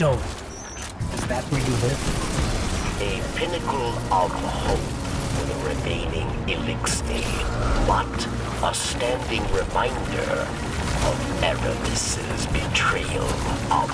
stone. Is that where you live? A pinnacle of hope for the remaining Eliksni, but a standing reminder of Eramis's betrayal of